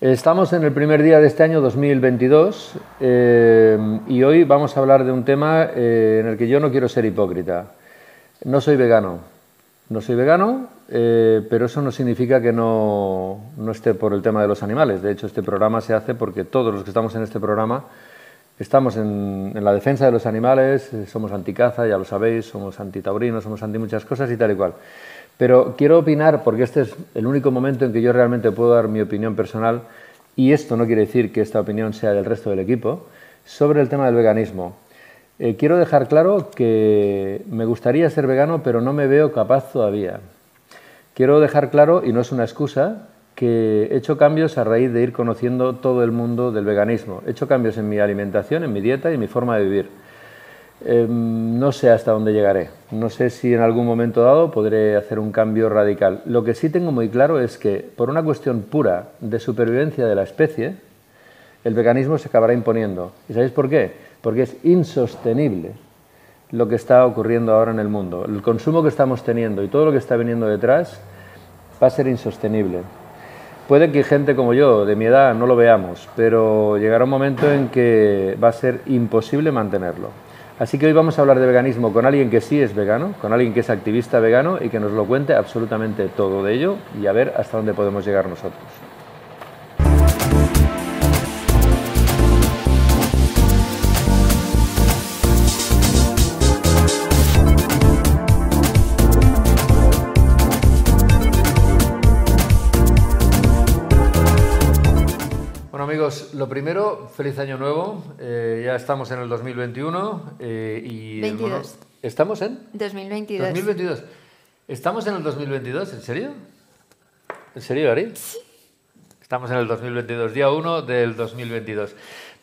Estamos en el primer día de este año 2022 eh, y hoy vamos a hablar de un tema eh, en el que yo no quiero ser hipócrita. No soy vegano, no soy vegano, eh, pero eso no significa que no, no, esté por el tema de los animales. De hecho, este programa se hace porque todos los que estamos en este programa estamos en, en la defensa de los animales, somos anticaza, ya lo sabéis, somos antitaurinos, somos anti muchas cosas y tal y cual. Pero quiero opinar, porque este es el único momento en que yo realmente puedo dar mi opinión personal, y esto no quiere decir que esta opinión sea del resto del equipo, sobre el tema del veganismo. Eh, quiero dejar claro que me gustaría ser vegano, pero no me veo capaz todavía. Quiero dejar claro, y no es una excusa, que he hecho cambios a raíz de ir conociendo todo el mundo del veganismo. He hecho cambios en mi alimentación, en mi dieta y en mi forma de vivir. Em, no sé hasta dónde llegaré. No sé si en algún momento dado podré hacer un cambio radical. Lo que sí tengo muy claro es que, por una cuestión pura de supervivencia de la especie, el veganismo se acabará imponiendo. ¿Y sabéis por qué? Porque es insostenible lo que está ocurriendo ahora en el mundo. El consumo que estamos teniendo y todo lo que está viniendo detrás va a ser insostenible. Puede que gente como yo, de mi edad, no lo veamos, pero llegará un momento en que va a ser imposible mantenerlo. Así que hoy vamos a hablar de veganismo con alguien que sí es vegano, con alguien que es activista vegano y que nos lo cuente absolutamente todo de ello y a ver hasta dónde podemos llegar nosotros. Lo primero, feliz año nuevo. Eh, ya estamos en el 2021 eh, y... 22. ¿Estamos en? 2022. 2022. ¿Estamos en el 2022? ¿En serio? ¿En serio, Ari? Sí. Estamos en el 2022, día 1 del 2022.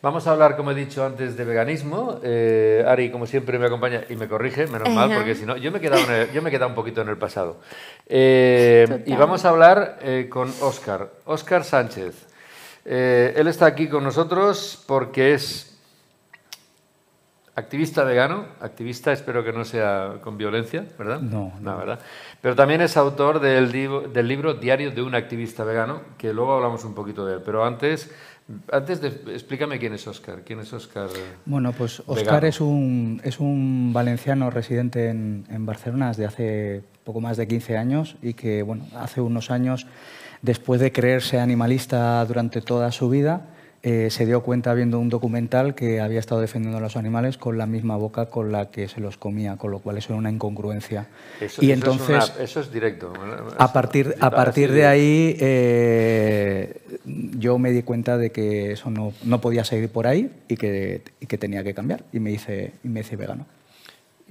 Vamos a hablar, como he dicho antes, de veganismo. Eh, Ari, como siempre, me acompaña y me corrige, menos mal, porque si no, yo me he quedado, yo me he quedado un poquito en el pasado. y vamos a hablar con Óscar, Óscar Sánchez. Eh, él está aquí con nosotros porque es activista vegano, activista espero que no sea con violencia, ¿verdad? No, no. ¿verdad? Pero también es autor del, del, libro Diario de un activista vegano, que luego hablamos un poquito de él. Pero antes, antes de, explícame quién es Óscar. ¿Quién es Óscar? Bueno, pues Óscar es un, es un valenciano residente en, en Barcelona desde hace poco más de 15 años y que, bueno, hace unos años después de creerse animalista durante toda su vida, eh, se dio cuenta viendo un documental que había estado defendiendo a los animales con la misma boca con la que se los comía, con lo cual eso era una incongruencia. Eso, y entonces, eso es directo. A partir, a partir de ahí eh, yo me di cuenta de que eso no, no podía seguir por ahí y que, y que, tenía que cambiar y me hice, y me hice vegano.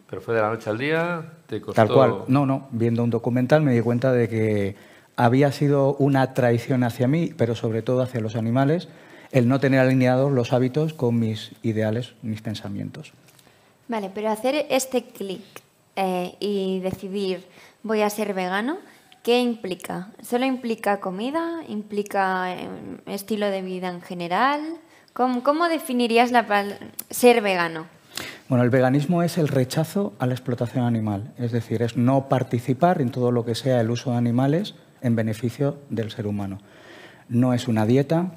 ¿Pero fue de la noche al día? ¿Te costó... Tal cual. No, no. Viendo un documental me di cuenta de que había sido una traición hacia mí, pero sobre todo hacia los animales, el no tener alineados los hábitos con mis ideales, mis pensamientos. Vale, pero hacer este clic eh, y decidir voy a ser vegano, ¿qué implica? ¿Solo implica comida? ¿Implica eh, estilo de vida en general? ¿Cómo, cómo definirías la ser vegano? Bueno, el veganismo es el rechazo a la explotación animal, es decir, es no participar en todo lo que sea el uso de animales en beneficio del ser humano. No es una dieta,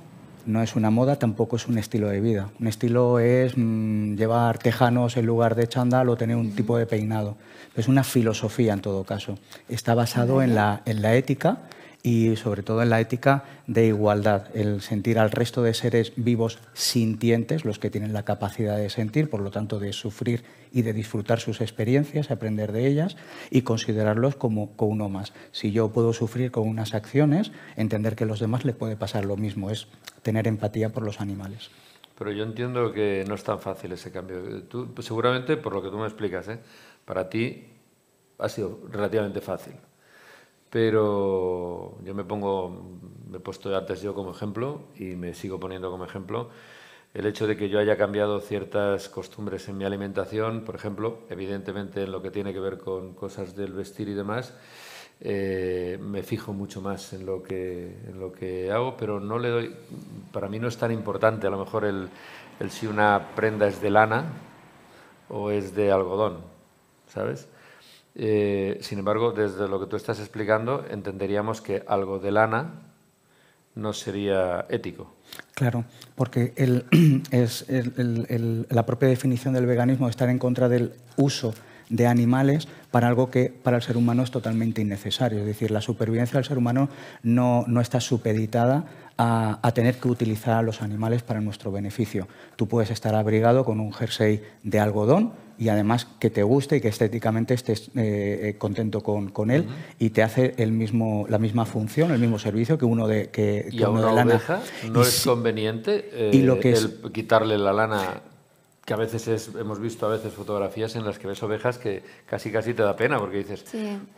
no es una moda, tampoco es un estilo de vida. Un estilo es mm, llevar tejanos en lugar de chándal o tener un tipo de peinado. Es una filosofía en todo caso. Está basado en la, en la ética y sobre todo en la ética de igualdad, el sentir al resto de seres vivos sintientes, los que tienen la capacidad de sentir, por lo tanto de sufrir y de disfrutar sus experiencias, aprender de ellas y considerarlos como, uno más. Si yo puedo sufrir con unas acciones, entender que a los demás le puede pasar lo mismo, es tener empatía por los animales. Pero yo entiendo que no es tan fácil ese cambio. Tú, seguramente, por lo que tú me explicas, ¿eh? para ti ha sido relativamente fácil pero yo me pongo, me he puesto antes yo como ejemplo y me sigo poniendo como ejemplo el hecho de que yo haya cambiado ciertas costumbres en mi alimentación, por ejemplo, evidentemente en lo que tiene que ver con cosas del vestir y demás, eh, me fijo mucho más en lo, que, en lo que hago, pero no le doy, para mí no es tan importante a lo mejor el, el si una prenda es de lana o es de algodón, ¿sabes? Eh, sin embargo, desde lo que tú estás explicando, entenderíamos que algo de lana no sería ético. Claro, porque es la propia definición del veganismo es estar en contra del uso de animales para algo que para el ser humano es totalmente innecesario. Es decir, la supervivencia del ser humano no, no está supeditada a, tener que utilizar a los animales para nuestro beneficio. Tú puedes estar abrigado con un jersey de algodón y además que te guste y que estéticamente estés eh, eh, contento con, con él y te hace el mismo, la misma función, el mismo servicio que uno de que, ¿Y a una oveja no es conveniente eh, el quitarle la lana que a veces hemos visto a veces fotografías en las que ves ovejas que casi casi te da pena porque dices,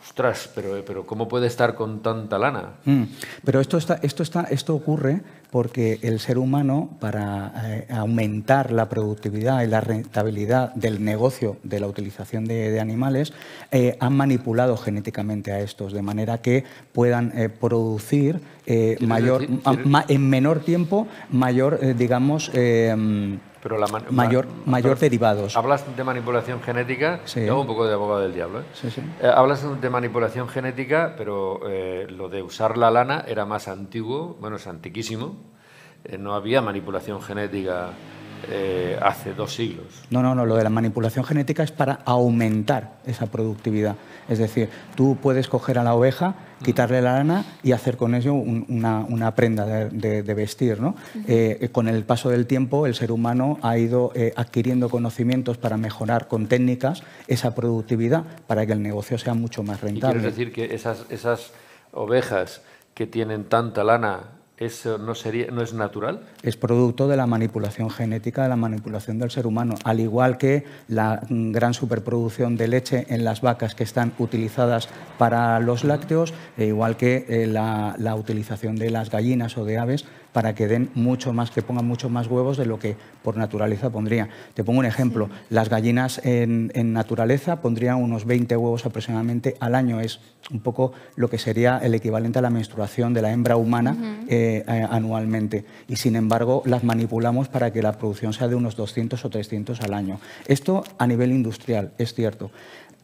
ostras, pero, pero ¿cómo puede estar con tanta lana? Mm, pero esto, está, esto, está, esto ocurre porque el ser humano, para eh, aumentar la productividad y la rentabilidad del negocio de la utilización de, animales, eh, han manipulado genéticamente a estos, de manera que puedan eh, producir mayor, en menor tiempo, mayor, digamos, pero la mayor, mayor derivados. Hablas de manipulación genética, sí. un poco de abogado del diablo. ¿eh? Sí, sí. Eh, hablas de manipulación genética, pero eh, lo de usar la lana era más antiguo, bueno, es antiquísimo. no había manipulación genética hace dos siglos. No, no, no, lo de la manipulación genética es para aumentar esa productividad. Es decir, tú puedes coger a la oveja, quitarle la lana y hacer con ello una, prenda de, vestir. ¿no? Eh, con el paso del tiempo, el ser humano ha ido eh, adquiriendo conocimientos para mejorar con técnicas esa productividad para que el negocio sea mucho más rentable. ¿Y quieres decir que esas, esas ovejas que tienen tanta lana ¿Eso no, sería, no es natural? Es producto de la manipulación genética, de la manipulación del ser humano, al igual que la gran superproducción de leche en las vacas que están utilizadas para los lácteos, e igual que eh, la, la utilización de las gallinas o de aves para que den mucho más, que pongan mucho más huevos de lo que por naturaleza pondría. Te pongo un ejemplo, las gallinas en, naturaleza pondrían unos 20 huevos aproximadamente al año, es un poco lo que sería el equivalente a la menstruación de la hembra humana eh, anualmente. Y sin embargo, las manipulamos para que la producción sea de unos 200 o 300 al año. Esto a nivel industrial, es cierto.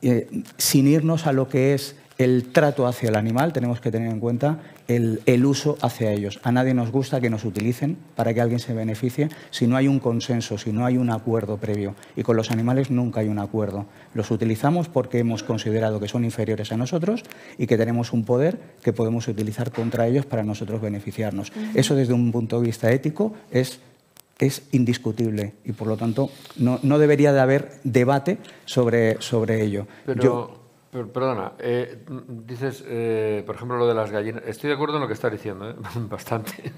Eh, sin irnos a lo que es el trato hacia el animal, tenemos que tener en cuenta el, uso hacia ellos. A nadie nos gusta que nos utilicen para que alguien se beneficie si no hay un consenso, si no hay un acuerdo previo. Y con los animales nunca hay un acuerdo. Los utilizamos porque hemos considerado que son inferiores a nosotros y que tenemos un poder que podemos utilizar contra ellos para nosotros beneficiarnos. Eso desde un punto de vista ético es es indiscutible y por lo tanto no, debería de haber debate sobre, sobre ello. Perdona, eh, dices, eh, por ejemplo, lo de las gallinas. Estoy de acuerdo en lo que estás diciendo, ¿eh? bastante.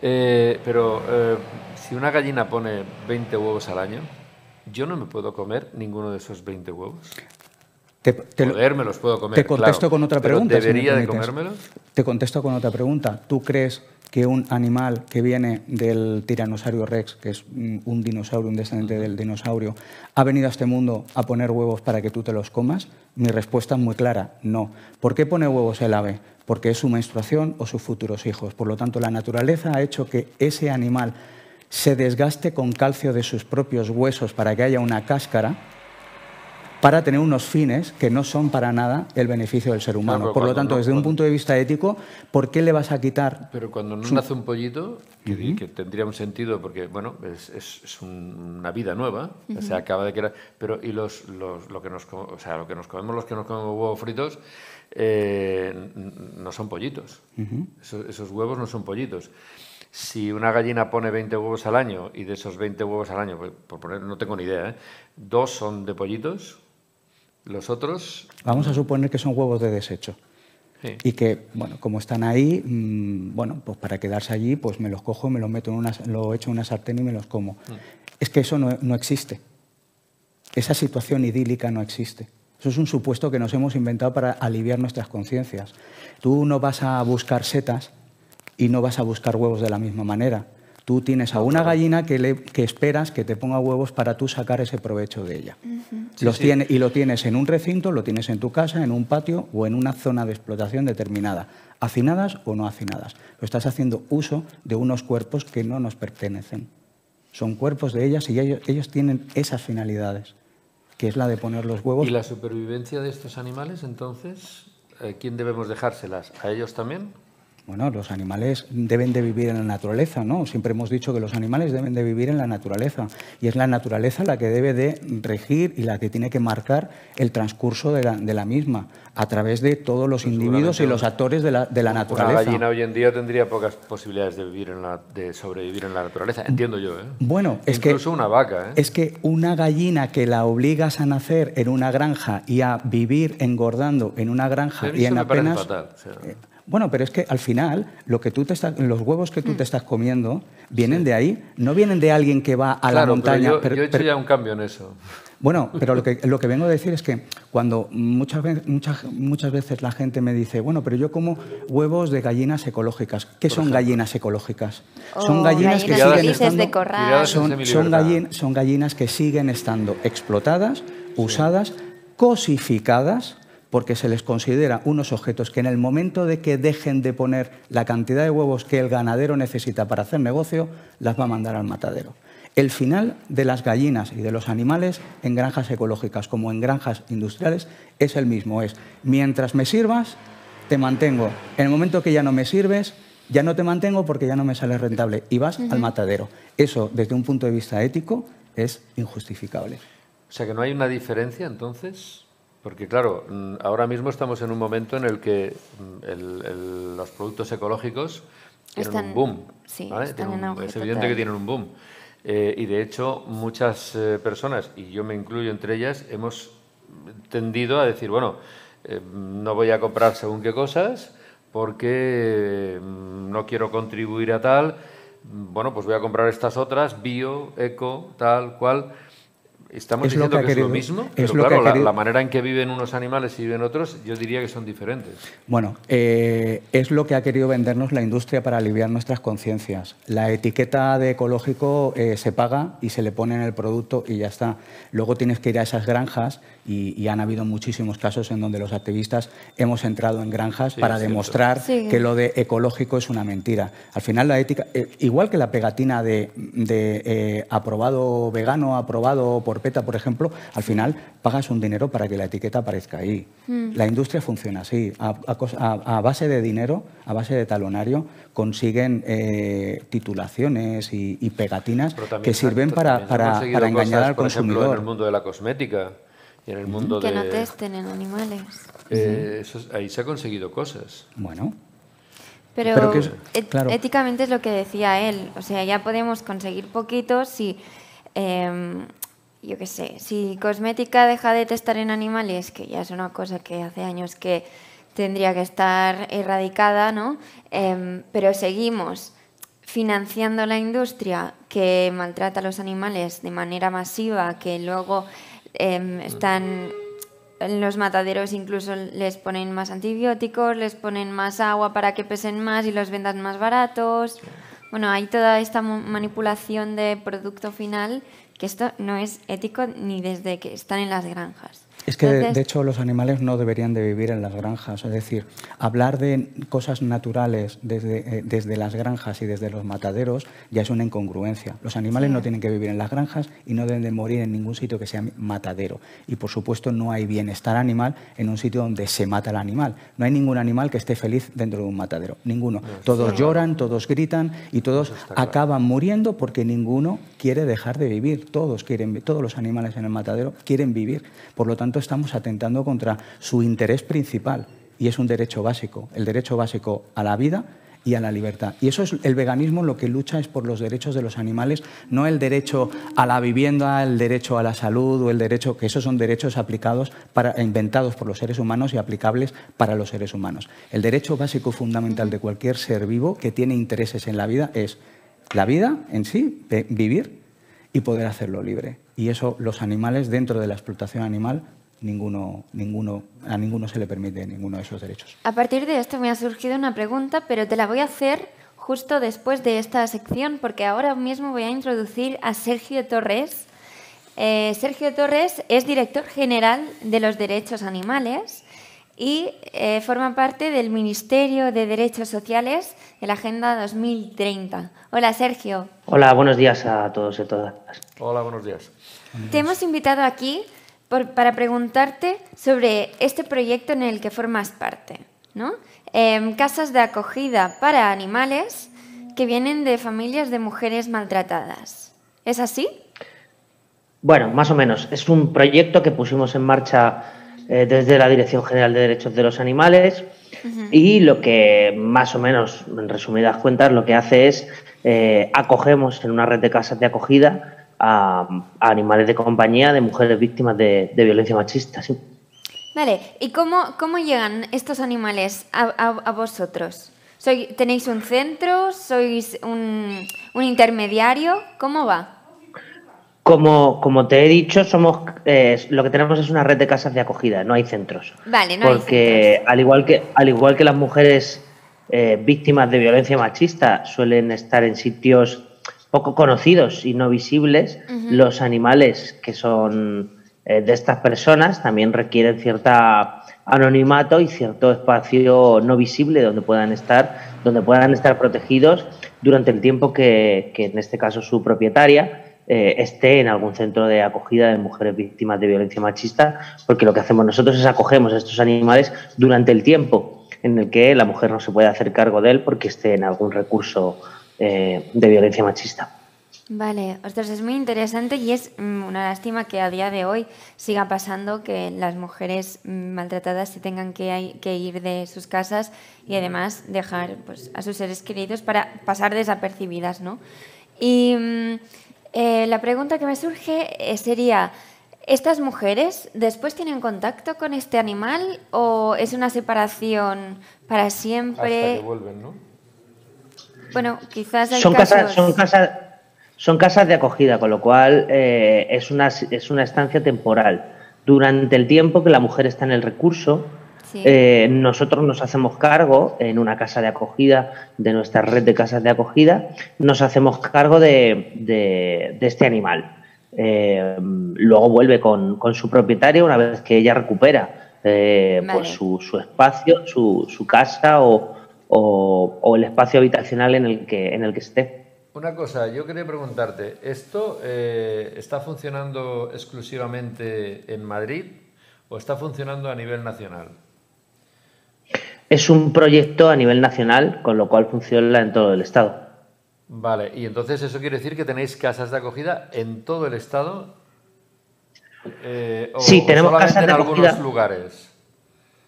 pero si una gallina pone 20 huevos al año, yo no me puedo comer ninguno de esos 20 huevos. Te, me los puedo comer. Te contesto con otra pregunta. ¿Debería de comérmelos? Te contesto con otra pregunta. ¿Tú crees que un animal que viene del tiranosaurio rex, que es un dinosaurio, un descendiente del dinosaurio, ha venido a este mundo a poner huevos para que tú te los comas? Mi respuesta es muy clara, no. ¿Por qué pone huevos el ave? Porque es su menstruación o sus futuros hijos. Por lo tanto, la naturaleza ha hecho que ese animal se desgaste con calcio de sus propios huesos para que haya una cáscara para tener unos fines que no son para nada el beneficio del ser humano. Por lo tanto, desde un punto de vista ético, ¿por qué le vas a quitar? Pero cuando no nace un pollito, que, tendría un sentido porque, bueno, es, una vida nueva, se acaba de crear, pero y los, lo, que nos, o sea, lo que nos comemos, los que nos comemos huevos fritos, eh, no son pollitos. esos, huevos no son pollitos si una gallina pone 20 huevos al año y de esos 20 huevos al año, pues, por poner, no tengo ni idea, ¿eh? dos son de pollitos, los otros... Vamos a suponer que son huevos de desecho. Y que, bueno, como están ahí, mm, bueno, pues para quedarse allí, pues me los cojo, me los meto en una, lo echo en una sartén y me los como. Mm. Es que eso no, no existe. Esa situación idílica no existe. Eso es un supuesto que nos hemos inventado para aliviar nuestras conciencias. Tú no vas a buscar setas y no vas a buscar huevos de la misma manera. Tú tienes a una gallina que, le, que, esperas que te ponga huevos para tú sacar ese provecho de ella. Los Tiene, y lo tienes en un recinto, lo tienes en tu casa, en un patio o en una zona de explotación determinada, hacinadas o no hacinadas. Lo estás haciendo uso de unos cuerpos que no nos pertenecen. Son cuerpos de ellas y ellos, ellos tienen esas finalidades, que es la de poner los huevos. ¿Y la supervivencia de estos animales, entonces, eh, quién debemos dejárselas? ¿A ellos también? Bueno, los animales deben de vivir en la naturaleza, ¿no? Siempre hemos dicho que los animales deben de vivir en la naturaleza y es la naturaleza la que debe de regir y la que tiene que marcar el transcurso de la, misma a través de todos los pues individuos y los actores de la, de la naturaleza. Una gallina hoy en día tendría pocas posibilidades de, vivir en la, de sobrevivir en la naturaleza, entiendo yo. ¿eh? Bueno, es que... Incluso una vaca. ¿eh? Es que una gallina que la obligas a nacer en una granja y a vivir engordando en una granja y en apenas... Fatal, bueno, pero es que al final lo que tú te los huevos que tú te mm. estás comiendo vienen de ahí, no vienen de alguien que va a la montaña. Pero yo, he hecho ya un cambio en eso. Bueno, pero lo que, lo que vengo a decir es que cuando muchas, veces, muchas, muchas veces la gente me dice, bueno, pero yo como huevos de gallinas ecológicas. ¿Qué son gallinas ecológicas? son gallinas, que siguen estando... son, son gallinas que siguen estando explotadas, usadas, cosificadas porque se les considera unos objetos que en el momento de que dejen de poner la cantidad de huevos que el ganadero necesita para hacer negocio, las va a mandar al matadero. El final de las gallinas y de los animales en granjas ecológicas como en granjas industriales es el mismo, es mientras me sirvas, te mantengo. En el momento que ya no me sirves, ya no te mantengo porque ya no me sale rentable y vas al matadero. Eso, desde un punto de vista ético, es injustificable. O sea que no hay una diferencia entonces porque claro, mm, ahora mismo estamos en un momento en el que mm, los productos ecológicos tienen un boom. Sí, es evidente que tienen un boom. Eh, y de hecho, muchas eh, personas, y yo me incluyo entre ellas, hemos tendido a decir, bueno, eh, no voy a comprar según qué cosas porque mm, no quiero contribuir a tal. Bueno, pues voy a comprar estas otras, bio, eco, tal, cual. Estamos diciendo que, es lo mismo, pero claro, la, manera en que viven unos animales y viven otros, yo diría que son diferentes. Bueno, eh, es lo que ha querido vendernos la industria para aliviar nuestras conciencias. La etiqueta de ecológico eh, se paga y se le pone en el producto y ya está. Luego tienes que ir a esas granjas y, han habido muchísimos casos en donde los activistas hemos entrado en granjas para demostrar que lo de ecológico es una mentira. Al final la ética, eh, igual que la pegatina de, de aprobado vegano, aprobado por por ejemplo, al final pagas un dinero para que la etiqueta aparezca ahí. Hmm. La industria funciona así. A, base de dinero, a base de talonario, consiguen eh, titulaciones y, pegatinas que sirven para, para, engañar al consumidor. en el mundo de la cosmética y en el mundo que de... no testen en animales. Eh, ahí se ha conseguido cosas. Bueno. Pero, éticamente es lo que decía él. O sea, ya podemos conseguir poquitos si em, yo qué sé, si cosmética deja de testar en animales, que ya es una cosa que hace años que tendría que estar erradicada, ¿no? Em, pero seguimos financiando la industria que maltrata a los animales de manera masiva, que luego em, están en los mataderos incluso les ponen más antibióticos, les ponen más agua para que pesen más y los vendan más baratos. Bueno, hay toda esta manipulación de producto final que esto no es ético ni desde que están en las granjas. Es que, de, hecho, los animales no deberían de vivir en las granjas. Es decir, hablar de cosas naturales desde, eh, desde las granjas y desde los mataderos ya es una incongruencia. Los animales no tienen que vivir en las granjas y no deben de morir en ningún sitio que sea matadero. Y, por supuesto, no hay bienestar animal en un sitio donde se mata el animal. No hay ningún animal que esté feliz dentro de un matadero. Ninguno. Todos lloran, todos gritan y todos acaban muriendo porque ninguno quiere dejar de vivir. Todos, quieren, todos los animales en el matadero quieren vivir. Por lo tanto, estamos atentando contra su interés principal y es un derecho básico, el derecho básico a la vida y a la libertad. Y eso es el veganismo lo que lucha es por los derechos de los animales, no el derecho a la vivienda, el derecho a la salud o el derecho que esos son derechos aplicados para inventados por los seres humanos y aplicables para los seres humanos. El derecho básico fundamental de cualquier ser vivo que tiene intereses en la vida es la vida en sí, vivir y poder hacerlo libre. Y eso los animales dentro de la explotación animal ninguno, ninguno, a ninguno se le permite ninguno de esos derechos. A partir de esto me ha surgido una pregunta, pero te la voy a hacer justo después de esta sección, porque ahora mismo voy a introducir a Sergio Torres. Eh, Sergio Torres es director general de los derechos animales y eh, forma parte del Ministerio de Derechos Sociales de la Agenda 2030. Hola, Sergio. Hola, buenos días a todos y todas. Hola, buenos días. Te hemos invitado aquí para preguntarte sobre este proyecto en el que formas parte. ¿no? em, casas de acogida para animales que vienen de familias de mujeres maltratadas. ¿Es así? Bueno, más o menos. Es un proyecto que pusimos en marcha eh, desde la Dirección General de Derechos de los Animales y lo que más o menos, en resumidas cuentas, lo que hace es eh, acogemos en una red de casas de acogida a, animales de compañía de mujeres víctimas de, violencia machista. ¿sí? Vale, ¿y cómo, cómo llegan estos animales a, vosotros? ¿Soy, ¿Tenéis un centro? ¿Sois un, un intermediario? ¿Cómo va? Como, como te he dicho, somos eh, lo que tenemos es una red de casas de acogida, no hay centros. Vale, no Porque hay al igual que al igual que las mujeres eh, víctimas de violencia machista suelen estar en sitios poco conocidos y no visibles, los animales que son eh, de estas personas también requieren cierta anonimato y cierto espacio no visible donde puedan estar, donde puedan estar protegidos durante el tiempo que, que en este caso su propietaria eh, esté en algún centro de acogida de mujeres víctimas de violencia machista, porque lo que hacemos nosotros es acogemos a estos animales durante el tiempo en el que la mujer no se puede hacer cargo de él porque esté en algún recurso eh, de violencia machista. Vale, ostras, es muy interesante y es mm, una lástima que a día de hoy siga pasando que las mujeres mm, maltratadas se tengan que, ir de sus casas y además dejar pues, a sus seres queridos para pasar desapercibidas, ¿no? Y mm, eh, la pregunta que me surge eh, sería, ¿estas mujeres después tienen contacto con este animal o es una separación para siempre? Hasta que vuelven, ¿no? Bueno, quizás hay son casos... Casas, son, casas, son casas de acogida, con lo cual eh, es, una, es una estancia temporal. Durante el tiempo que la mujer está en el recurso, eh, nosotros nos hacemos cargo en una casa de acogida, de nuestra red de casas de acogida, nos hacemos cargo de, este animal. Eh, luego vuelve con, su propietaria una vez que ella recupera eh, pues su, espacio, su, casa o, el espacio habitacional en el que, en el que esté. Una cosa, yo quería preguntarte, ¿esto está funcionando exclusivamente en Madrid o está funcionando a nivel nacional? Es un proyecto a nivel nacional, con lo cual funciona en todo el Estado. Vale, y entonces eso quiere decir que tenéis casas de acogida en todo el Estado. Eh, sí, tenemos casas de en algunos lugares.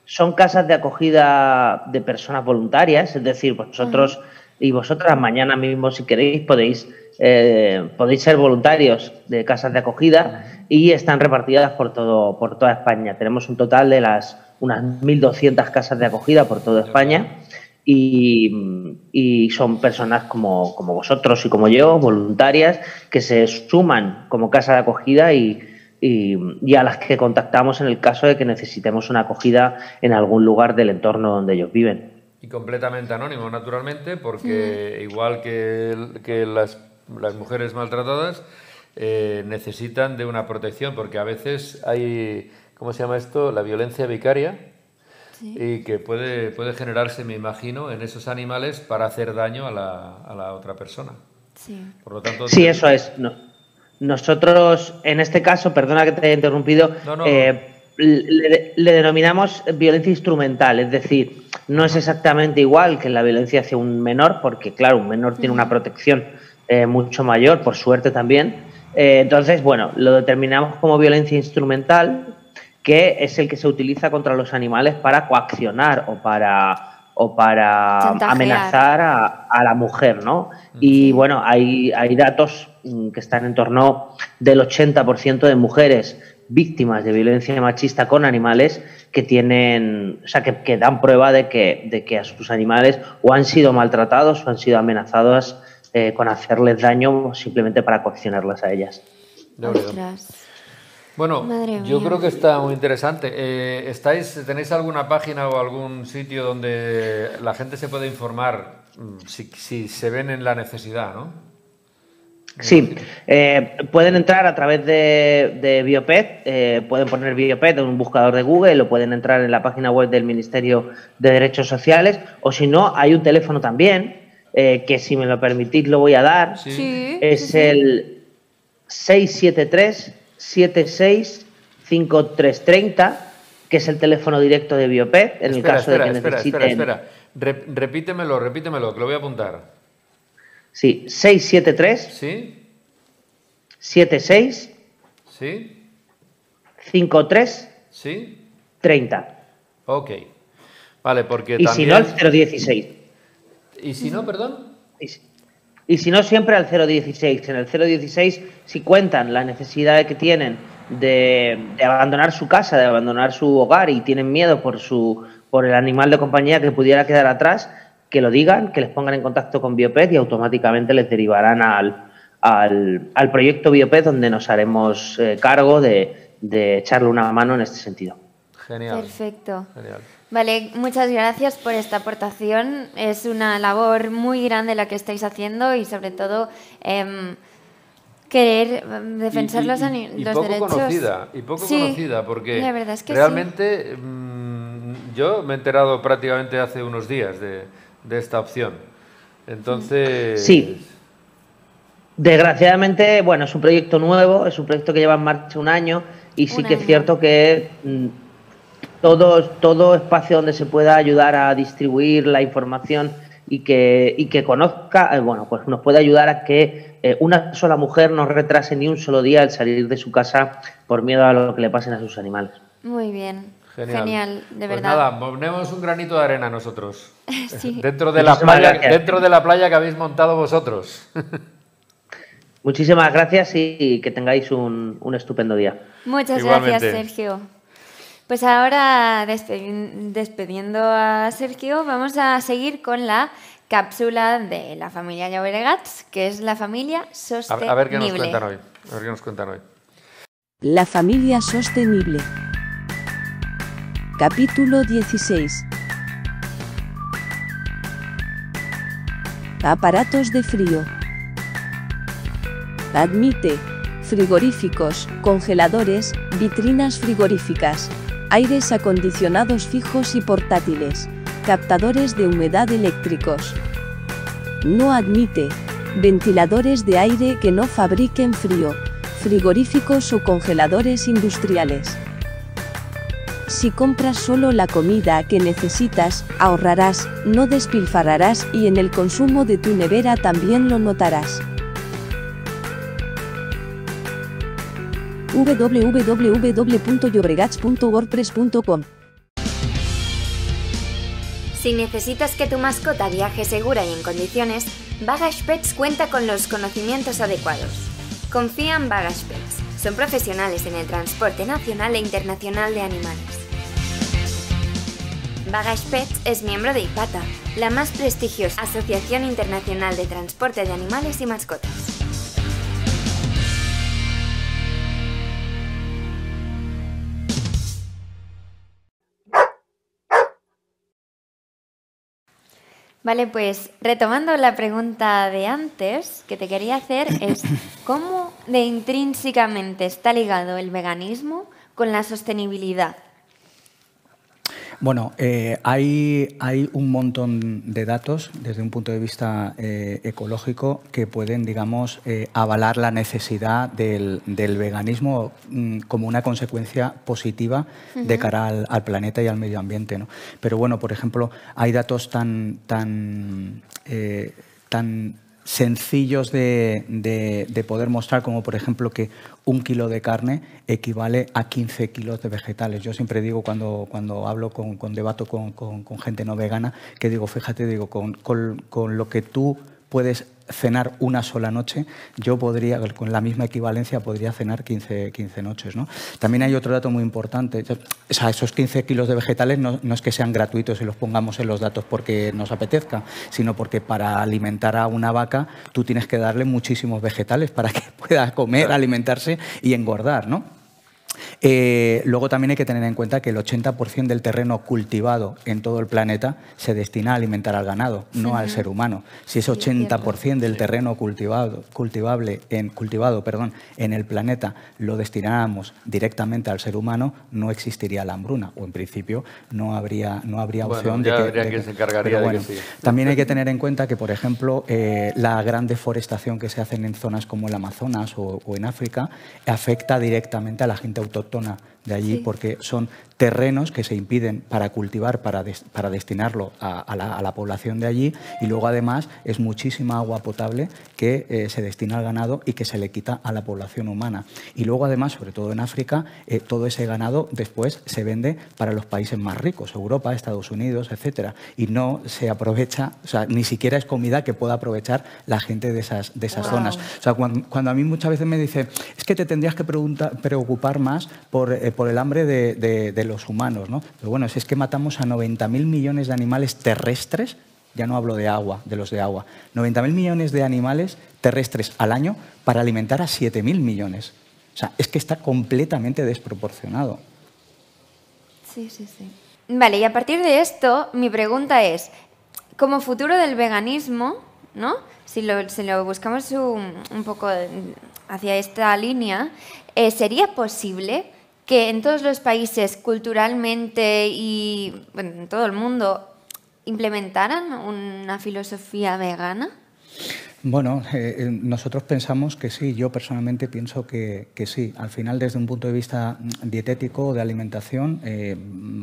Son casas de acogida de personas voluntarias, es decir, vosotros y vosotras mañana mismo, si queréis, podéis eh, podéis ser voluntarios de casas de acogida y están repartidas por todo por toda España. Tenemos un total de las unas 1.200 casas de acogida por toda España y, son personas como, como, vosotros y como yo, voluntarias, que se suman como casa de acogida y, y, a las que contactamos en el caso de que necesitemos una acogida en algún lugar del entorno donde ellos viven. Y completamente anónimo, naturalmente, porque igual que, que las las mujeres maltratadas eh, necesitan de una protección, porque a veces hay, ¿cómo se llama esto? La violencia vicaria, y que puede, puede generarse, me imagino, en esos animales para hacer daño a la, a la otra persona. Sí. Por lo tanto, sí, eso es. Nosotros, en este caso, perdona que te haya interrumpido, eh, le, le, denominamos violencia instrumental, es decir, no es exactamente igual que la violencia hacia un menor, porque claro, un menor tiene una protección eh, mucho mayor, por suerte también. Eh, entonces, bueno, lo determinamos como violencia instrumental, que es el que se utiliza contra los animales para coaccionar o para o para amenazar a, la mujer, ¿no? Y bueno, hay, hay datos mm, que están en torno del 80% de mujeres víctimas de violencia machista con animales que tienen, o sea, que, que, dan prueba de que, de que a sus animales o han sido maltratados o han sido amenazados eh, con hacerles daño simplemente para coaccionarlas a ellas. Bueno, yo creo que está muy interesante. Eh, ¿estáis, ¿Tenéis alguna página o algún sitio donde la gente se puede informar mm, si, se ven en la necesidad, no? Sí, eh, pueden entrar a través de, de Biopet, pueden poner Biopet en un buscador de Google o pueden entrar en la página web del Ministerio de Derechos Sociales o si no, hay un teléfono también eh, que si me lo permitís lo voy a dar. Es el 673 76 5330 que es el teléfono directo de Biopet, en el caso de que necesiten... Espera, espera, repítemelo, repítemelo, que lo voy a apuntar. Sí, 673. Sí. 76. Sí. 53. Sí. 30. Ok. Vale, porque y si no, al 016. ¿Y si no, perdón? Y si, no, siempre al 016. En el 016, si cuentan la necesidad que tienen de, abandonar su casa, de abandonar su hogar y tienen miedo por, su, por el animal de compañía que pudiera quedar atrás, que lo digan, que les pongan en contacto con Biopet y automáticamente les derivarán al, al, proyecto Biopet donde nos haremos eh, cargo de, de echarle una mano en este sentido. Genial. Perfecto. Vale, muchas gracias por esta aportación. Es una labor muy grande la que estáis haciendo y sobre todo em, querer em, defender los, y, poco Conocida, y poco conocida, porque realmente mm, yo me he enterado prácticamente hace unos días de, de esta opción. Entonces... Sí. Desgraciadamente, bueno, es un proyecto nuevo, es un proyecto que lleva en marcha un año y sí que es cierto que mm, todo, todo espacio donde se pueda ayudar a distribuir la información y que, y que conozca, eh, bueno, pues nos puede ayudar a que eh, una sola mujer no retrase ni un solo día el salir de su casa por miedo a lo que le pasen a sus animales. Muy bien. Genial, de pues verdad. nada, ponemos un granito de arena nosotros. dentro, de la playa, dentro de la playa que habéis montado vosotros. Muchísimas gracias y que tengáis un, un estupendo día. Muchas gracias, Sergio. Pues ahora, despediendo a Sergio, vamos a seguir con la cápsula de la familia Llobregats, que es la familia sostenible. A ver qué nos cuentan hoy. A ver qué nos cuentan hoy. La familia sostenible. Capítulo 16. Aparatos de frío. Admite frigoríficos, congeladores, vitrinas frigoríficas, aires acondicionados fijos y portátiles, captadores de humedad eléctricos. No admite ventiladores de aire que no fabriquen frío, frigoríficos o congeladores industriales. Si compras solo la comida que necesitas, ahorrarás, no despilfarrarás y en el consumo de tu nevera también lo notarás. www.llobregats.wordpress.com Si necesitas que tu mascota viaje segura y en condiciones, Baggage Pets cuenta con los conocimientos adecuados. Confía en Baggage Pets. Son profesionales en el transporte nacional e internacional de animales. Baggage Pets es miembro de IPATA, la más prestigiosa Asociación Internacional de Transporte de Animales y Mascotas. Vale, pues retomando la pregunta de antes que te quería hacer es, ¿cómo de intrínsecamente está ligado el veganismo con la sostenibilidad? Bueno, eh, hay, hay, un montón de datos desde un punto de vista eh, ecológico que pueden, digamos, eh, avalar la necesidad del, veganismo mm, como una consecuencia positiva de cara al, planeta y al medio ambiente. ¿no? Pero bueno, por ejemplo, hay datos tan, tan, tan sencillos de, poder mostrar, como por ejemplo que un kilo de carne equivale a 15 kilos de vegetales. Yo siempre digo cuando, cuando hablo con, con debato con, con, gente no vegana, que digo, fíjate, digo, con, con lo que tú puedes cenar una sola noche, yo podría, con la misma equivalencia, podría cenar 15, 15 noches. ¿no? También hay otro dato muy importante. O sea, esos 15 kilos de vegetales no, no, es que sean gratuitos y los pongamos en los datos porque nos apetezca, sino porque para alimentar a una vaca tú tienes que darle muchísimos vegetales para que pueda comer, alimentarse y engordar. ¿no? Eh, luego también hay que tener en cuenta que el 80% del terreno cultivado en todo el planeta se destina a alimentar al ganado, no al ser humano. Si ese 80% del terreno cultivado, cultivable en, cultivado perdón, en el planeta lo destináramos directamente al ser humano, no existiría la hambruna, o en principio no habría, no habría opción de que, se encargaría de que También hay que tener en cuenta que, por ejemplo, eh, la gran deforestación que se hace en zonas como el Amazonas o, o en África afecta directamente a la gente autóctona de allí porque son terrenos que se impiden para cultivar, para, para destinarlo a, la, población de allí y luego además es muchísima agua potable que eh, se destina al ganado y que se le quita a la población humana. Y luego además, sobre todo en África, eh, todo ese ganado después se vende para los países más ricos, Europa, Estados Unidos, etcétera, y no se aprovecha, o sea, ni siquiera es comida que pueda aprovechar la gente de esas, de esas zonas. O sea, cuando, a mí muchas veces me dice, es que te tendrías que preocupar más por, eh, por el hambre de, los humanos, ¿no? Pero bueno, si es que matamos a 90.000 millones de animales terrestres, ya no hablo de agua, de los de agua, 90.000 millones de animales terrestres al año para alimentar a 7.000 millones. O sea, es que está completamente desproporcionado. Sí, sí, sí. Vale, y a partir de esto, mi pregunta es, como futuro del veganismo, ¿no? Si lo, buscamos un, poco hacia esta línea, eh, ¿sería posible que en todos los países culturalmente y en todo el mundo implementaran una filosofía vegana? Bueno, eh, eh, nosotros pensamos que sí, yo personalmente pienso que, sí. Al final, desde un punto de vista mm, dietético, de alimentación, eh,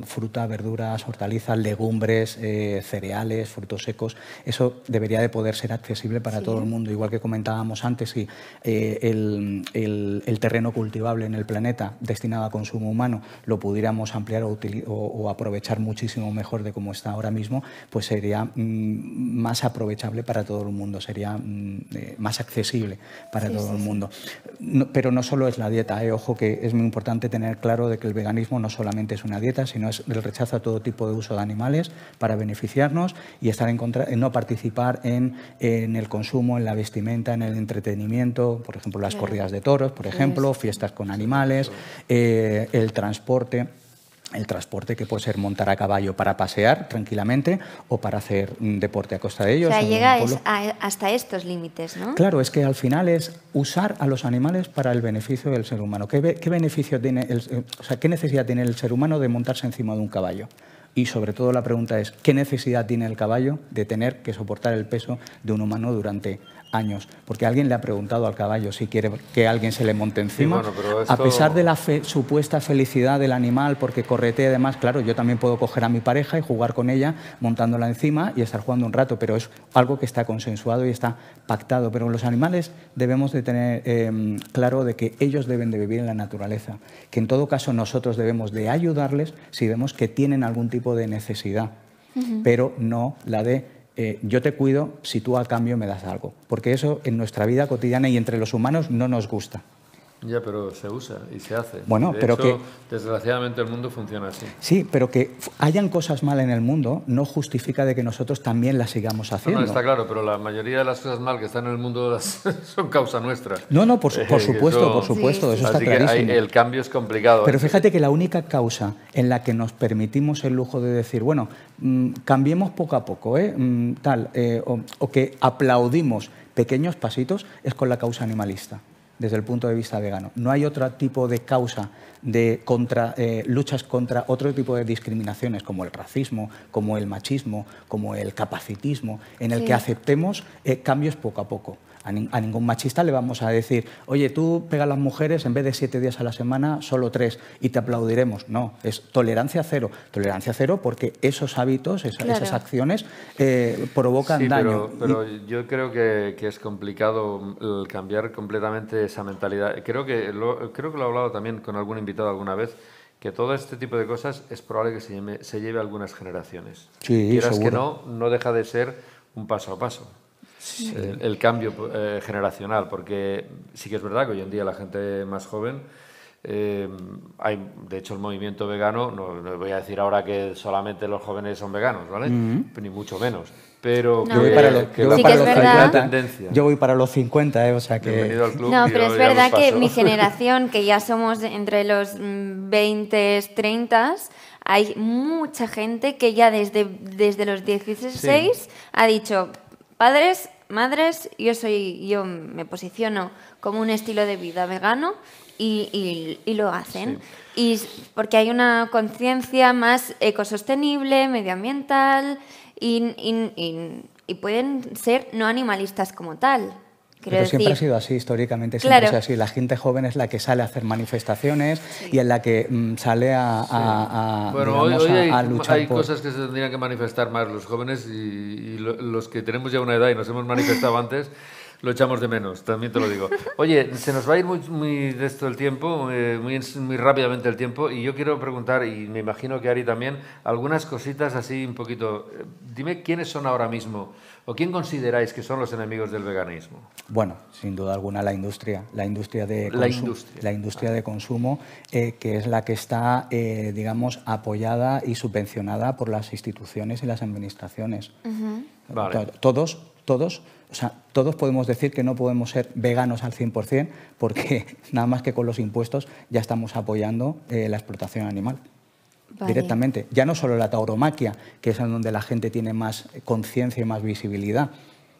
fruta, verduras, hortalizas, legumbres, cereales, frutos secos, eso debería de poder ser accesible para todo el mundo. Igual que comentábamos antes, si el, terreno cultivable en el planeta destinado a consumo humano lo pudiéramos ampliar o, aprovechar muchísimo mejor de como está ahora mismo, pues sería mm, más aprovechable para todo el mundo. Sería Mm, eh, más accesible para todo el mundo. pero no solo es la dieta, eh, ojo que es muy importante tener claro de que el veganismo no solamente es una dieta, sino es el rechazo a todo tipo de uso de animales para beneficiarnos y estar en contra, no participar en, el consumo, en la vestimenta, en el entretenimiento, por ejemplo las corridas de toros, por ejemplo, fiestas con animales, eh, el transporte el transporte que puede ser montar a caballo para pasear tranquilamente o para hacer deporte a costa de ellos. O sea, llega hasta estos límites, ¿no? Claro, es que al final es usar a los animales para el beneficio del ser humano. ¿Qué, beneficio tiene o sea, qué necesidad tiene el ser humano de montarse encima de un caballo? Y sobre todo la pregunta es, ¿qué necesidad tiene el caballo de tener que soportar el peso de un humano durante años, porque alguien le ha preguntado al caballo si quiere que alguien se le monte encima. A pesar de la supuesta felicidad del animal, porque corretea y demás, claro, yo también puedo coger a mi pareja y jugar con ella montándola encima y estar jugando un rato, pero es algo que está consensuado y está pactado. Pero los animales debemos de tener em, claro de que ellos deben de vivir en la naturaleza, que en todo caso nosotros debemos de ayudarles si vemos que tienen algún tipo de necesidad, pero no la de eh, yo te cuido si tú a cambio me das algo, porque eso en nuestra vida cotidiana y entre los humanos no nos gusta. Ya, pero se usa y se hace. Bueno, pero que desgraciadamente el mundo funciona así. Sí, pero que hayan cosas mal en el mundo no justifica de que nosotros también las sigamos haciendo. No, está claro, pero la mayoría de las cosas mal que están en el mundo son causa nuestra. No, no, por, por supuesto, por supuesto, eso está clarísimo. el cambio es complicado. Pero ¿eh? fíjate que la única causa en la que nos permitimos el lujo de decir, bueno, mm, cambiemos poco a poco, ¿eh? Mm, tal, eh, o que aplaudimos pequeños pasitos es con la causa animalista desde el punto de vista vegano. No hay otro tipo de causa de contra, eh, luchas contra otro tipo de discriminaciones como el racismo, como el machismo, como el capacitismo, en el que aceptemos eh, cambios poco a poco. A, ningún machista le vamos a decir, oye, tú pega a las mujeres en vez de siete días a la semana, solo tres, y te aplaudiremos. No, es tolerancia cero. Tolerancia cero porque esos hábitos, esas, acciones eh, provocan daño. Pero, yo creo que, es complicado cambiar completamente esa mentalidad. Creo que, lo, creo que lo he hablado también con algún invitado alguna vez que todo este tipo de cosas es probable que se, lleve, algunas generaciones. Sí, Quieras que no, no deja de ser un paso a paso el, cambio eh, generacional, porque sí que es verdad que hoy en día la gente más joven, eh, hay, de hecho el movimiento vegano, no, voy a decir ahora que solamente los jóvenes son veganos, ¿vale? Ni mucho menos. Pero yo voy para, los 50, yo voy para los 50, ¿eh? o sea que... no, pero es verdad que mi generación, que ya somos entre los 20, 30, hay mucha gente que ya desde, desde los 16 ha dicho, Padres, madres, yo soy, yo me posiciono como un estilo de vida vegano y, lo hacen. Y porque hay una conciencia más ecosostenible, medioambiental y, y, pueden ser no animalistas como tal. Pero siempre ha sido así, históricamente siempre ha sido así. La gente joven es la que sale a hacer manifestaciones y en la que mm, sale a, bueno, hoy, hay, luchar hay cosas que se tendrían que manifestar más los jóvenes y, los que tenemos ya una edad y nos hemos manifestado antes lo echamos de menos, también te lo digo. Oye, se nos va a ir muy, muy de esto el tiempo, eh, muy, muy rápidamente el tiempo, y yo quiero preguntar, y me imagino que Ari también, algunas cositas así un poquito. Eh, dime quiénes son ahora mismo, o quién consideráis que son los enemigos del veganismo. Bueno, sin duda alguna la industria, la industria de, la industria. La industria de consumo, eh, que es la que está, digamos, apoyada y subvencionada por las instituciones y las administraciones. Todos, todos o sea, todos podemos decir que no podemos ser veganos al 100% porque nada más que con los impuestos ya estamos apoyando eh, la explotación animal. Directamente. Ya no solo la tauromaquia, que es en donde la gente tiene más conciencia y más visibilidad.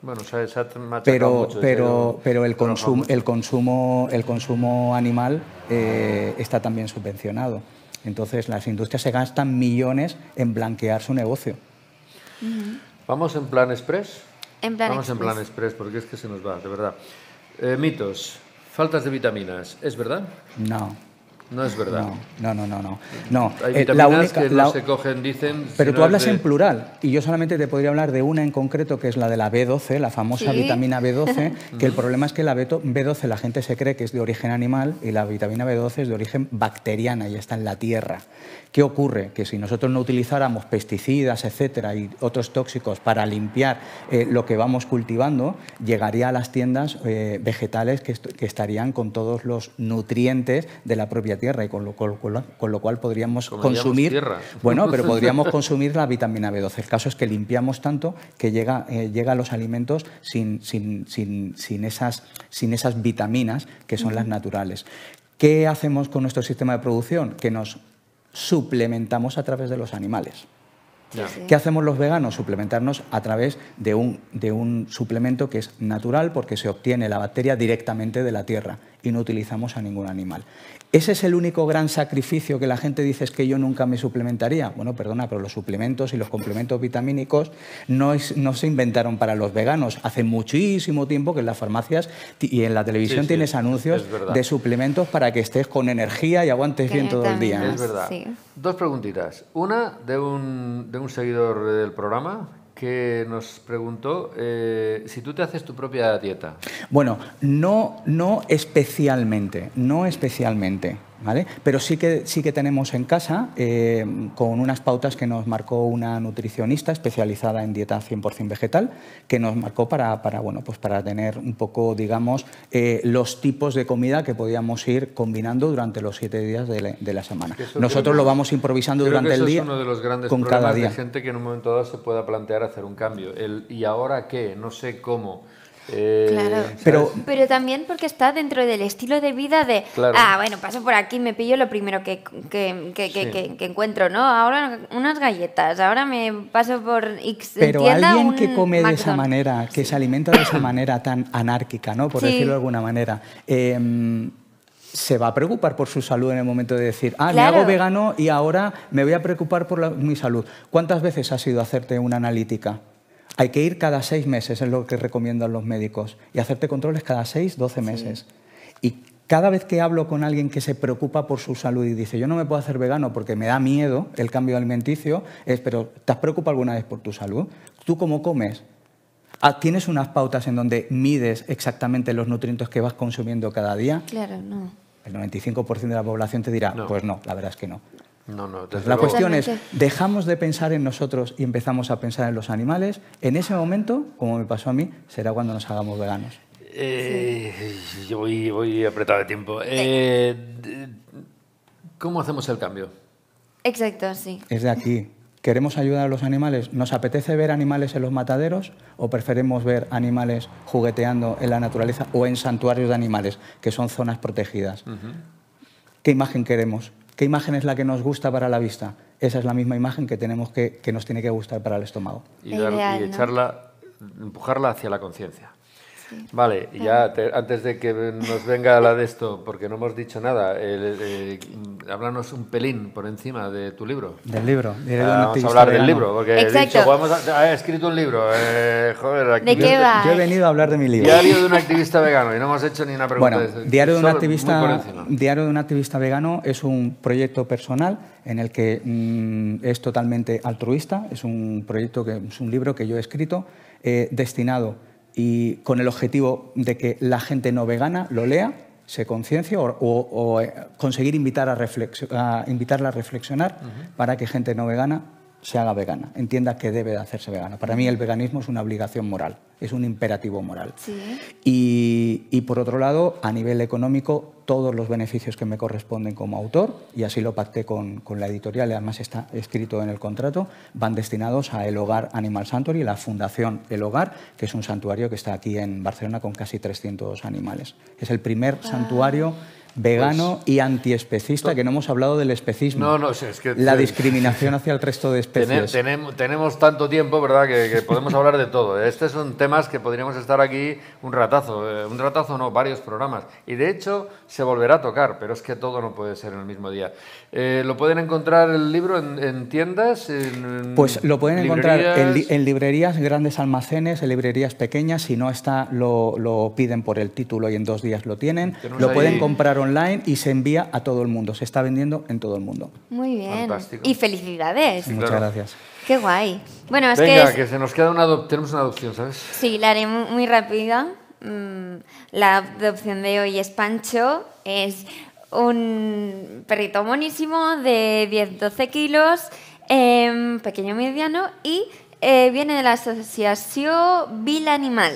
Bueno, se ha, pero, mucho, pero, pero el, consumo, el, consumo, el consumo animal eh, está también subvencionado. Entonces, las industrias se gastan millones en blanquear su negocio. ¿Vamos en plan express? Vamos en plan express porque es que se nos va, de verdad. Eh, mitos, faltas de vitaminas, ¿es verdad? No. No es verdad. No, no, no, no. no. Hay eh, vitaminas que no se cogen, dicen... Pero tú hablas en plural y yo solamente te podría hablar de una en concreto que es la de la B12, la famosa vitamina B12, que el problema es que la B12 la gente se cree que es de origen animal y la vitamina B12 es de origen bacteriana y está en la tierra. ¿Qué ocurre? Que si nosotros no utilizáramos pesticidas, etcétera, y otros tóxicos para limpiar eh, lo que vamos cultivando, llegaría a las tiendas eh, vegetales que, estarían con todos los nutrientes de la propia tierra y con lo, con, lo cual podríamos consumir. Bueno, pero podríamos consumir la vitamina B12. El caso es que limpiamos tanto que llega, eh, llega a los alimentos sin, sin, sin, sin, esas, sin esas vitaminas que son las naturales. ¿Qué hacemos con nuestro sistema de producción? Que nos suplementamos a través de los animales. ¿Qué hacemos los veganos? Suplementarnos a través de un, de un suplemento que es natural porque se obtiene la bacteria directamente de la tierra y no utilizamos a ningún animal. ¿Ese es el único gran sacrificio que la gente dice es que yo nunca me suplementaría? Bueno, perdona, pero los suplementos y los complementos vitamínicos no, no se inventaron para los veganos. Hace muchísimo tiempo que en las farmacias y en la televisión tienes anuncios de suplementos para que estés con energía y aguantes bien todo el día. Es verdad. Dos preguntitas. Una de un, de un seguidor del programa que nos preguntó eh, si tú te haces tu propia dieta. Bueno, no, no especialmente, no especialmente. Pero sí que, sí que tenemos en casa, eh, con unas pautas que nos marcó una nutricionista especializada en dieta 100% vegetal, que nos marcó para, para, bueno, pues para tener un poco, digamos, eh, los tipos de comida que podíamos ir combinando durante los siete días de, la, semana. Nosotros lo vamos improvisando durante el día. Es uno de los grandes con problemas cada día. de gente que en un momento dado se pueda plantear hacer un cambio. El, ¿Y ahora qué? No sé cómo. Eh, claro, pero, pero también porque está dentro del estilo de vida de, ah, bueno, paso por aquí, me pillo lo primero que, que, que, que encuentro, ¿no? Ahora unas galletas, ahora me paso por X Pero alguien que come de esa manera, que se alimenta de esa manera tan anárquica, ¿no? Por decirlo de alguna manera. Em, se va a preocupar por su salud en el momento de decir, ah, me hago vegano y ahora me voy a preocupar por mi salud. ¿Cuántas veces has ido a hacerte una analítica? Hay que ir cada seis meses, es lo que recomiendan los médicos, y hacerte controles cada seis, doce meses. Y cada vez que hablo con alguien que se preocupa por su salud y dice, yo no me puedo hacer vegano porque me da miedo el cambio alimenticio, es, pero ¿te has preocupado alguna vez por tu salud? ¿Tú cómo comes? Ah, ¿Tienes unas pautas en donde mides exactamente los nutrientes que vas consumiendo cada día? Claro, no. El 95% de la población te dirá, pues no, la verdad es que no. No, no, la cuestión es, dejamos de pensar en nosotros y empezamos a pensar en los animales. En ese momento, como me pasó a mí, será cuando nos hagamos veganos. Eh, yo voy, apretado de tiempo. Eh, ¿Cómo hacemos el cambio? Exacto, sí. Es de aquí. ¿Queremos ayudar a los animales? ¿Nos apetece ver animales en los mataderos o preferimos ver animales jugueteando en la naturaleza o en santuarios de animales, que son zonas protegidas? ¿Qué imagen queremos? ¿Qué imagen es la que nos gusta para la vista? Esa es la misma imagen que, tenemos que, nos tiene que gustar para el estómago. Y, echarla, empujarla hacia la conciencia. Vale, ya antes de que nos venga la de esto, porque no hemos dicho nada, eh, háblanos un pelín por encima de tu libro. Del libro. Ah, vamos a hablar del libro, porque he dicho, he escrito un libro. Eh, joder, ¿De qué va? Yo he venido a hablar de mi libro. Diario de un activista vegano, y no hemos hecho ni una pregunta. Bueno, Diario de, un activista, Diario de un activista vegano es un proyecto personal en el que mm, es totalmente altruista, es un proyecto que es un libro que yo he escrito eh, destinado y con el objetivo de que la gente no vegana lo lea, se conciencie o, eh, conseguir invitar a, invitarla a reflexionar para que gente no vegana se haga vegana, entienda que debe de hacerse vegana. Para mí el veganismo es una obligación moral, es un imperativo moral. Y, por otro lado, a nivel económico, todos los beneficios que me corresponden como autor, y así lo pacté con, la editorial, y además está escrito en el contrato, van destinados a El Hogar Animal Sanctuary, la Fundación El Hogar, que es un santuario que está aquí en Barcelona con casi 300 animales. Es el primer ah. santuario vegano pues, y antiespecista, que no hemos hablado del especismo. No, no, es que... La discriminación hacia el resto de especies. Tenemos, tenemos tanto tiempo, ¿verdad?, que, podemos hablar de todo. Estos son temas que podríamos estar aquí un ratazo, eh, un ratazo no, varios programas. Y de hecho se volverá a tocar, pero es que todo no puede ser en el mismo día. Eh, ¿Lo pueden encontrar el libro en, tiendas? pues lo pueden encontrar en, librerías, grandes almacenes, en librerías pequeñas. Si no está, lo, piden por el título y en dos días lo tienen. Lo pueden comprar online y se envía a todo el mundo. Se está vendiendo en todo el mundo. Muy bien. Y felicidades. Muchas gracias. Qué guay. Bueno, es Venga, que, se nos queda una tenemos una adopción, ¿sabes? Sí, la haré muy, rápida. Mm, la adopción de hoy es Pancho. Es un perrito monísimo de 10-12 kilos, em, pequeño mediano, y eh, viene de la asociación Vila Animal.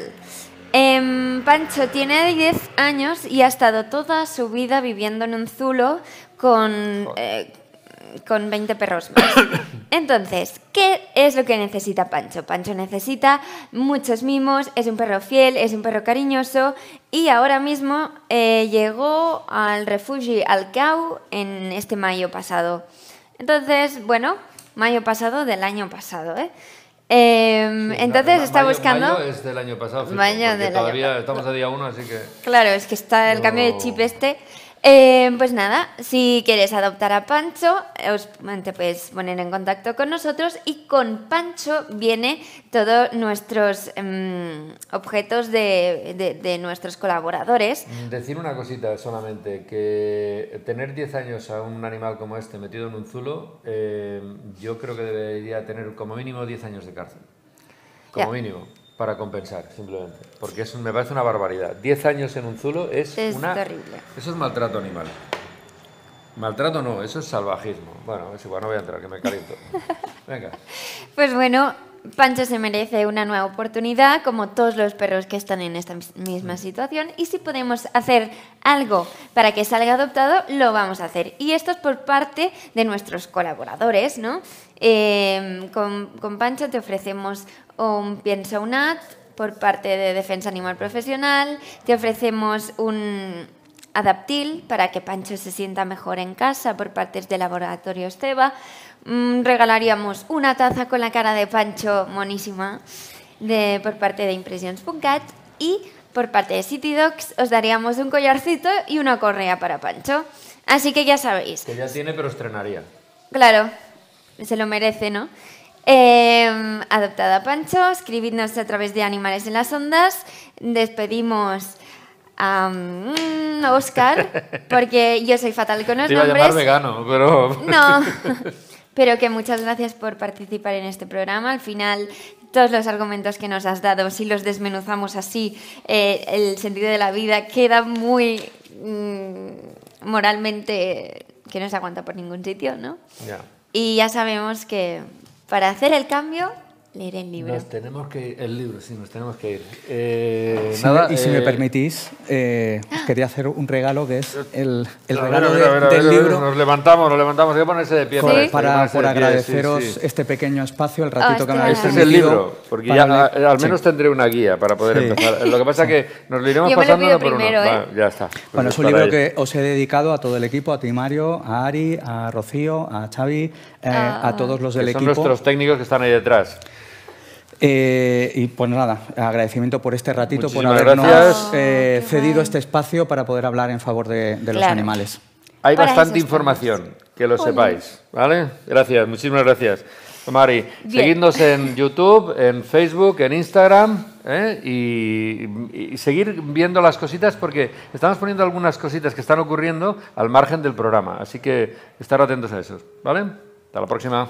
Em, Pancho tiene 10 años y ha estado toda su vida viviendo en un zulo con, eh, con 20 perros más. Entonces, ¿qué es lo que necesita Pancho? Pancho necesita muchos mimos, es un perro fiel, es un perro cariñoso y ahora mismo eh, llegó al refugio Alcau en este mayo pasado. Entonces, bueno, mayo pasado del año pasado, ¿eh? Em, entonces está buscando. Mayo es del año pasado. mayo del todavía estamos a día 1, así que. Claro, es que está el cambio de chip este. Eh, pues nada, si quieres adoptar a Pancho, os te puedes poner en contacto con nosotros y con Pancho viene todos nuestros em, objetos de, nuestros colaboradores. Decir una cosita solamente, que tener 10 años a un animal como este metido en un zulo, em, yo creo que debería tener como mínimo 10 años de cárcel. Como mínimo para compensar, simplemente. Porque es, me parece una barbaridad. Diez años en un zulo es, es una... terrible. Eso es maltrato animal. Maltrato no, eso es salvajismo. Bueno, es igual, no voy a entrar, que me caliento. Venga. Pues bueno, Pancho se merece una nueva oportunidad, como todos los perros que están en esta misma situación, y si podemos hacer algo para que salga adoptado, lo vamos a hacer. Y esto es por parte de nuestros colaboradores, ¿no? Eh, con, con Pancho te ofrecemos un pienso UNAT por parte de Defensa Animal Profesional, te ofrecemos un adaptil para que Pancho se sienta mejor en casa por parte del laboratorio Esteba, mm, regalaríamos una taza con la cara de Pancho monísima de, por parte de Impresiones Puncat y por parte de City Dogs os daríamos un collarcito y una correa para Pancho. Así que ya sabéis. Que ya tiene, pero estrenaría. Claro, se lo merece, ¿no? Eh, adoptada Pancho, escribidnos a través de Animales en las Ondas. Despedimos a Oscar, porque yo soy fatal con los Te iba nombres. A llamar vegano, pero. No. Pero que muchas gracias por participar en este programa. Al final, todos los argumentos que nos has dado, si los desmenuzamos así, eh, el sentido de la vida queda muy mm, moralmente que no se aguanta por ningún sitio, ¿no? Y ya sabemos que para hacer el cambio, leer el libro. Nos tenemos que ir, el libro, sí, nos tenemos que ir. Eh, nada, y si me eh, permitís, eh, quería hacer un regalo que es el, el regalo del libro. Nos levantamos, nos levantamos, hay que ponerse de pie. Para, por agradeceros este pequeño espacio, el ratito que me habéis Este es el libro, porque ya al menos tendré una guía para poder empezar. Lo que pasa es que nos lo iremos pasando por primero, ya está. bueno, es un libro que os he dedicado a todo el equipo, a ti Mario, a Ari, a Rocío, a Xavi, a ah. todos los del equipo. Son nuestros técnicos que están ahí detrás. Eh, y pues nada, agradecimiento por este ratito, por habernos eh, cedido este espacio para poder hablar en favor de, los animales. Hay bastante información, que lo sepáis. ¿Vale? Gracias, muchísimas gracias. Mari, seguidnos en YouTube, en Facebook, en Instagram ¿eh? y, seguir viendo las cositas porque estamos poniendo algunas cositas que están ocurriendo al margen del programa. Así que estar atentos a eso. ¿Vale? Hasta la próxima.